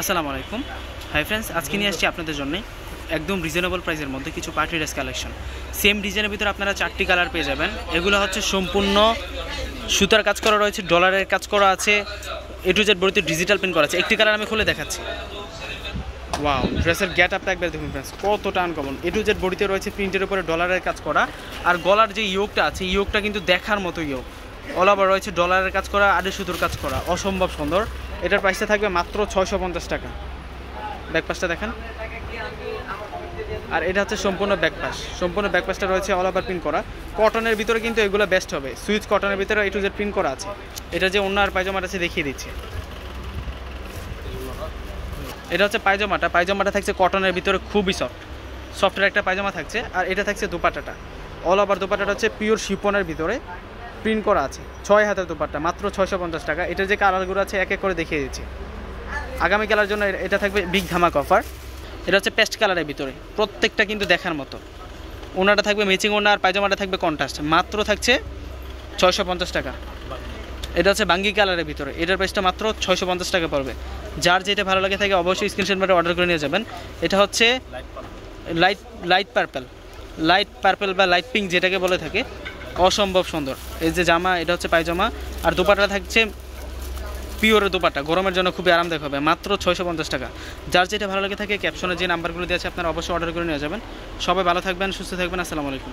আসসালামু আলাইকুম। Hi friends আজকে নিয়ে আসছি আপনাদের জন্য একদম রিজনেবল প্রাইসের মধ্যে কিছু পার্টি ড্রেস কালেকশন সেম ডিজাইনের ভিতরে আপনারা চারটি কালার পেয়ে যাবেন। এগুলো হচ্ছে সম্পূর্ণ সুতার কাজ করা রয়েছে ডলারের কাজ করা আছে এ টু জেড বড়িতে ডিজিটাল প্রিন্ট করা আছে। একটি কালার আমি খুলে দেখাচ্ছি। ওয়াও ড্রেসের গ্যাট আপটা একবার দেখুন ফ্রেন্ডস কতটা আনকমন এ টু জেড বডিতে রয়েছে প্রিন্টের উপরে ডলারের কাজ করা। আর গলার যে ইয়োগটা আছে, ইয়োগটা কিন্তু দেখার মতো ইয়োগ। অল ওভার রয়েছে ডলারের কাজ করা আড়ে সুতোর কাজ করা। অসম্ভব সুন্দর। এটার প্রাইসটা থাকবে মাত্র ছয়শো পঞ্চাশ টাকা। ব্যাকপাসটা দেখেন। আর এটা হচ্ছে সম্পূর্ণ ব্যাকপাস সম্পূর্ণ ব্যাকপাসটা রয়েছে অল ওভার প্রিন্ট করা। কটনের ভিতরে কিন্তু এগুলো বেস্ট হবে। সুইচ কটনের ভিতরে এ টু জেড প্রিন্ট করা আছে। এটা যে অন্য আর পায়জামাটা আছে দেখিয়ে দিচ্ছি। এটা হচ্ছে পায়জামাটা। পায়জামাটা থাকছে কটনের ভিতরে খুবই সফট সফটের একটা পায়জামা থাকছে। আর এটা থাকছে দুপাটাটা। অল ওভার দুপাটাটা হচ্ছে পিওর শিপনের ভিতরে। প্রিন্ট করা আছে ছয় হাতের দোপাট্টা মাত্র ছয়শো পঞ্চাশ টাকা। এটা যে কালারগুলো আছে এক এক করে দেখিয়ে দিচ্ছি। আগামী কালার জন্য এটা থাকবে বিগ ধামাক অফার এটা হচ্ছে পেস্ট কালারের ভিতরে প্রত্যেকটা কিন্তু দেখার মতো। ওনাটা থাকবে ম্যাচিং ওনা আর পায়জামাটা থাকবে কন্ট্রাস্ট মাত্র থাকছে ছয়শো পঞ্চাশ টাকা। এটা হচ্ছে বাঙ্গি কালারের ভিতরে এটার প্রাইসটা মাত্র ছয়শো পঞ্চাশ টাকা পড়বে। যার যেটা ভালো লাগে থাকে অবশ্যই স্ক্রিনশট মেরে অর্ডার করে নিয়ে যাবেন। এটা হচ্ছে light light purple light purple বা লাইট পিঙ্ক যেটাকে বলে থাকে অসম্ভব সুন্দর। এই যে জামা, এটা হচ্ছে পায়জামা। আর দুপাটা থাকছে পিওরের দুপাটা গরমের জন্য খুবই আরামদায়ক হবে। মাত্র ছয়শো পঞ্চাশ টাকা। যার যেটা ভালো লাগে থাকে ক্যাপশনে যে নাম্বারগুলো দিয়ে আছে, আপনারা অবশ্যই অর্ডার করে নিয়ে যাবেন। সবাই ভালো থাকবেন, সুস্থ থাকবেন। আসসালামু আলাইকুম।